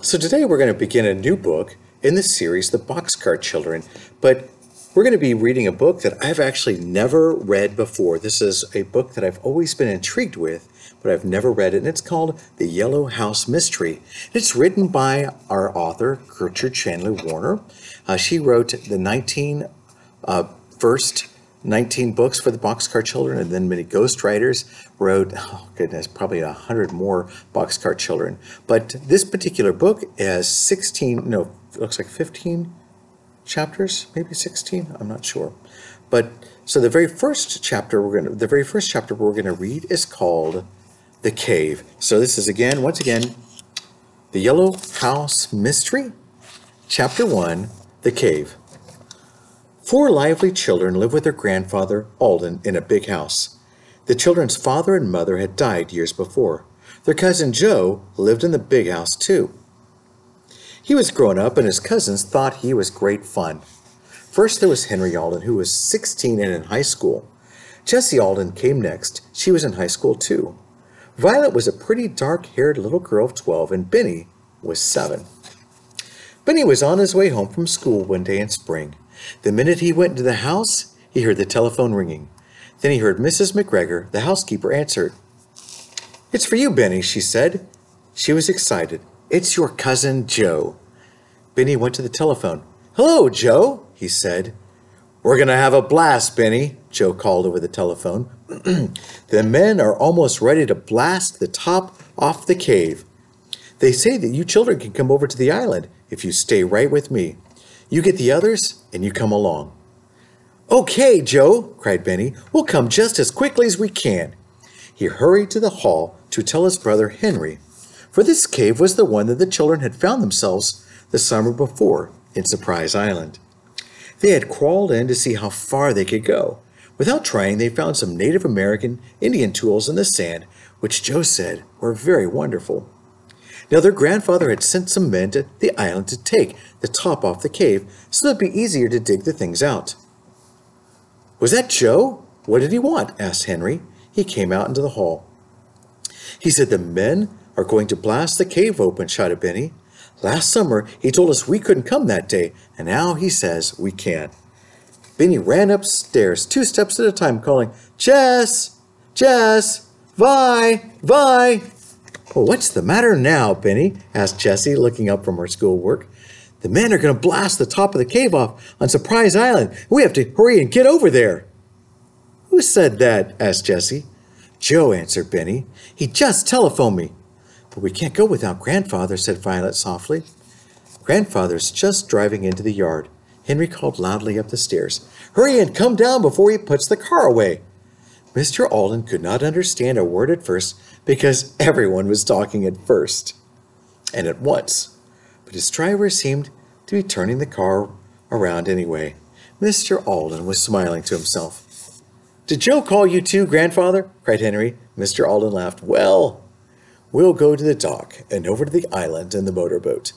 So today we're going to begin a new book in the series, The Boxcar Children, but we're going to be reading a book that I've actually never read before. This is a book that I've always been intrigued with, but I've never read it, and it's called The Yellow House Mystery. It's written by our author, Gertrude Chandler Warner. Uh, she wrote the 19 uh, first 19 books for the Boxcar Children, and then many ghostwriters wrote, oh goodness, probably a hundred more Boxcar Children. But this particular book has 16, no, looks like 15 chapters, maybe 16, I'm not sure. But so the very first chapter we're going to, the very first chapter we're going to read is called The Cave. So this is again, once again, The Yellow House Mystery, Chapter 1, The Cave. Four lively children live with their grandfather, Alden, in a big house. The children's father and mother had died years before. Their cousin Joe lived in the big house too. He was grown up and his cousins thought he was great fun. First there was Henry Alden, who was 16 and in high school. Jessie Alden came next. She was in high school too. Violet was a pretty dark-haired little girl of 12 and Benny was 7. Benny was on his way home from school one day in spring. The minute he went into the house, he heard the telephone ringing. Then he heard Mrs. McGregor, the housekeeper, answer. It's for you, Benny, she said. She was excited. It's your cousin Joe. Benny went to the telephone. Hello, Joe, he said. We're going to have a blast, Benny, Joe called over the telephone. the men are almost ready to blast the top off the cave. They say that you children can come over to the island if you stay right with me. You get the others, and you come along. Okay, Joe, cried Benny. We'll come just as quickly as we can. He hurried to the hall to tell his brother Henry, for this cave was the one that the children had found themselves the summer before in Surprise Island. They had crawled in to see how far they could go. Without trying, they found some Native American Indian tools in the sand, which Joe said were very wonderful. Now their grandfather had sent some men to the island to take the top off the cave so it'd be easier to dig the things out. Was that Joe? What did he want? asked Henry. He came out into the hall. He said the men are going to blast the cave open, shouted Benny. Last summer he told us we couldn't come that day, and now he says we can. Benny ran upstairs two steps at a time, calling, Jess! Jess! Vi! Vi! Well, what's the matter now, Benny? asked Jessie, looking up from her schoolwork. The men are going to blast the top of the cave off on Surprise Island. We have to hurry and get over there. Who said that? asked Jessie. Joe, answered Benny. He just telephoned me. But we can't go without Grandfather, said Violet softly. Grandfather's just driving into the yard. Henry called loudly up the stairs. Hurry and come down before he puts the car away. Mr. Alden could not understand a word at first because everyone was talking at first and at once. But his driver seemed to be turning the car around anyway. Mr. Alden was smiling to himself. Did Joe call you too, grandfather? cried Henry. Mr. Alden laughed. Well, we'll go to the dock and over to the island in the motorboat.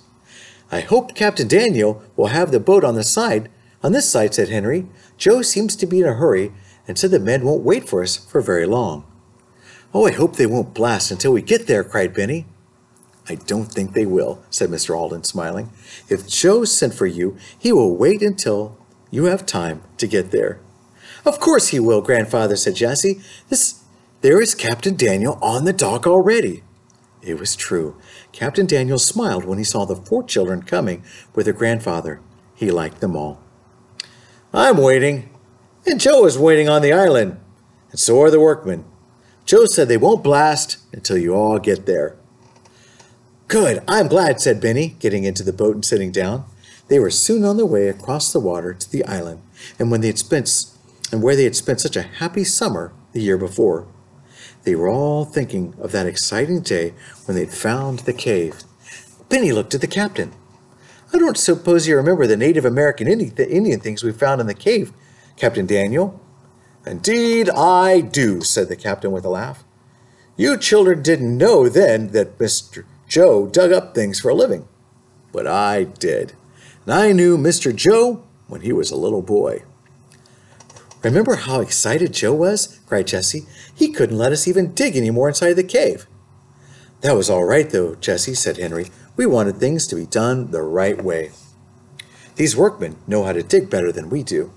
I hope Captain Daniel will have the boat on the side, on this side, said Henry. Joe seems to be in a hurry and said the men won't wait for us for very long. Oh, I hope they won't blast until we get there, cried Benny. I don't think they will, said Mr. Alden, smiling. If Joe sent for you, he will wait until you have time to get there. Of course he will, grandfather, said Jessie. This, there is Captain Daniel on the dock already. It was true. Captain Daniel smiled when he saw the four children coming with their grandfather. He liked them all. I'm waiting, and Joe is waiting on the island, and so are the workmen. Joe said they won't blast until you all get there. Good, I'm glad, said Benny, getting into the boat and sitting down. They were soon on their way across the water to the island, and when they had spent and where they had spent such a happy summer the year before. They were all thinking of that exciting day when they'd found the cave. Benny looked at the captain. I don't suppose you remember the Native American Indian things we found in the cave, Captain Daniel. Indeed I do, said the captain with a laugh. You children didn't know then that Mr. Joe dug up things for a living. But I did. And I knew Mr. Joe when he was a little boy. Remember how excited Joe was? cried Jessie. He couldn't let us even dig any more inside the cave. That was all right, though, Jessie, said Henry. We wanted things to be done the right way. These workmen know how to dig better than we do.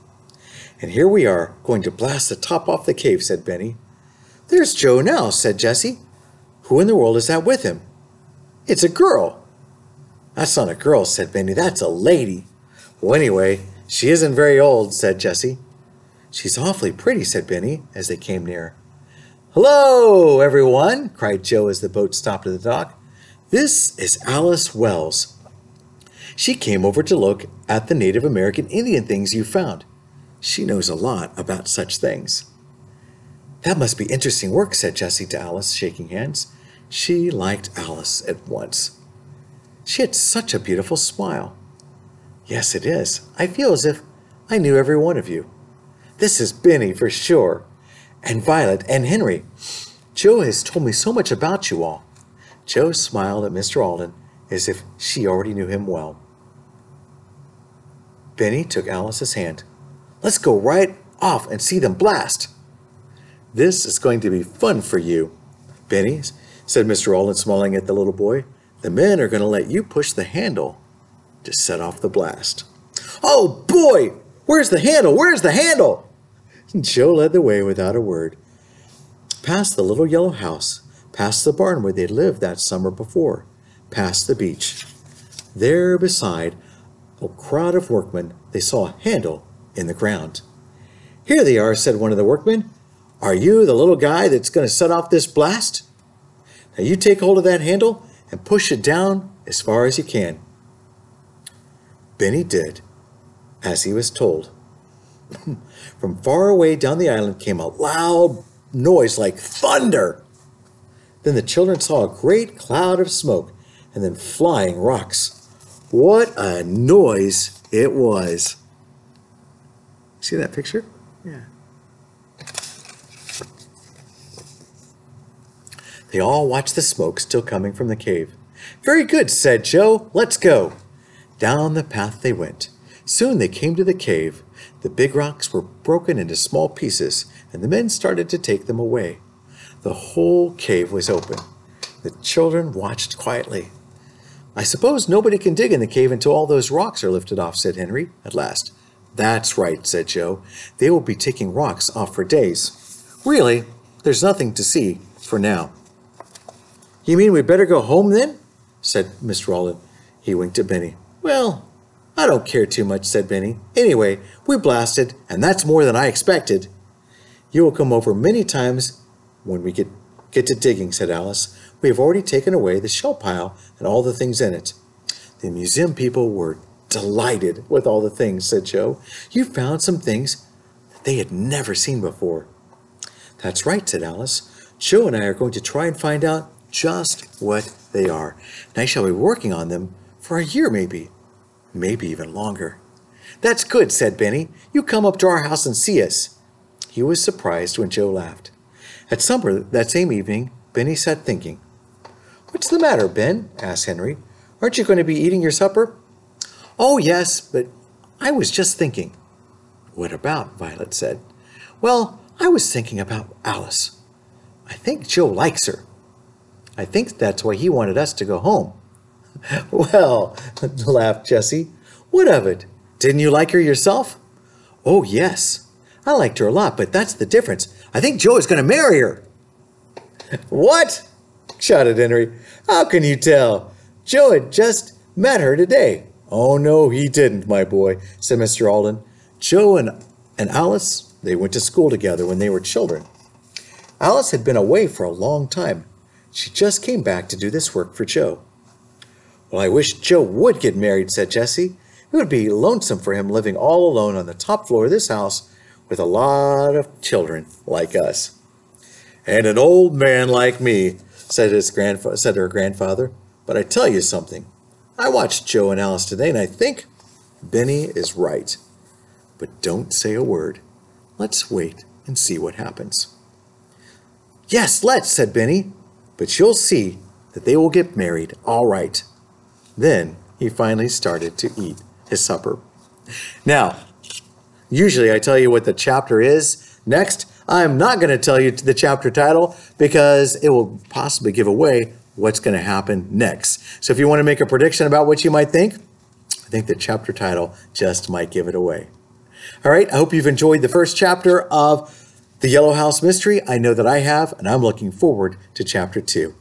And here we are, going to blast the top off the cave, said Benny. There's Joe now, said Jessie. Who in the world is that with him? It's a girl. That's not a girl, said Benny. That's a lady. Well, anyway, she isn't very old, said Jessie. She's awfully pretty, said Benny as they came near. Hello, everyone, cried Joe as the boat stopped at the dock. This is Alice Wells. She came over to look at the Native American Indian things you found. She knows a lot about such things. That must be interesting work, said Jessie to Alice, shaking hands. She liked Alice at once. She had such a beautiful smile. Yes, it is. I feel as if I knew every one of you. This is Benny for sure, and Violet and Henry. Joe has told me so much about you all. Joe smiled at Mr. Alden as if she already knew him well. Benny took Alice's hand. Let's go right off and see them blast. This is going to be fun for you, Benny, said Mr. Alden, smiling at the little boy. The men are going to let you push the handle to set off the blast. Oh boy! Where's the handle? Where's the handle? Joe led the way without a word. Past the little yellow house, past the barn where they'd lived that summer before, past the beach. There beside a crowd of workmen, they saw a handle in the ground. Here they are, said one of the workmen. Are you the little guy that's going to set off this blast? Now you take hold of that handle and push it down as far as you can. Benny did as he was told. From far away down the island came a loud noise like thunder. Then the children saw a great cloud of smoke and then flying rocks. What a noise it was. See that picture? Yeah. They all watched the smoke still coming from the cave. Very good, said Joe. Let's go. Down the path they went. Soon they came to the cave. The big rocks were broken into small pieces, and the men started to take them away. The whole cave was open. The children watched quietly. I suppose nobody can dig in the cave until all those rocks are lifted off, said Henry, at last. That's right, said Joe. They will be taking rocks off for days. Really, there's nothing to see for now. You mean we'd better go home then? said Miss Alden. He winked at Benny. Well, I don't care too much, said Benny. Anyway, we blasted, and that's more than I expected. You will come over many times when we get, get to digging, said Alice. We have already taken away the shell pile and all the things in it. The museum people were delighted with all the things, said Joe. You found some things that they had never seen before. That's right, said Alice. Joe and I are going to try and find out just what they are. And I shall be working on them for a year, maybe maybe even longer. That's good, said Benny. You come up to our house and see us. He was surprised when Joe laughed. At supper that same evening, Benny sat thinking. What's the matter, Ben? asked Henry. Aren't you going to be eating your supper? Oh, yes, but I was just thinking. What about? Violet said. Well, I was thinking about Alice. I think Joe likes her. I think that's why he wanted us to go home. well, laughed Jessie. What of it? Didn't you like her yourself? Oh, yes. I liked her a lot, but that's the difference. I think Joe is going to marry her. what? shouted Henry. How can you tell? Joe had just met her today. Oh, no, he didn't, my boy, said Mr. Alden. Joe and, and Alice, they went to school together when they were children. Alice had been away for a long time. She just came back to do this work for Joe. Well, I wish Joe would get married, said Jessie. It would be lonesome for him living all alone on the top floor of this house with a lot of children like us. And an old man like me, said his grandfather said her grandfather. But I tell you something. I watched Joe and Alice today, and I think Benny is right. But don't say a word. Let's wait and see what happens. Yes, let's, said Benny. But you'll see that they will get married, all right. Then he finally started to eat his supper. Now, usually I tell you what the chapter is next. I'm not going to tell you the chapter title because it will possibly give away what's going to happen next. So if you want to make a prediction about what you might think, I think the chapter title just might give it away. All right, I hope you've enjoyed the first chapter of The Yellow House Mystery. I know that I have, and I'm looking forward to chapter two.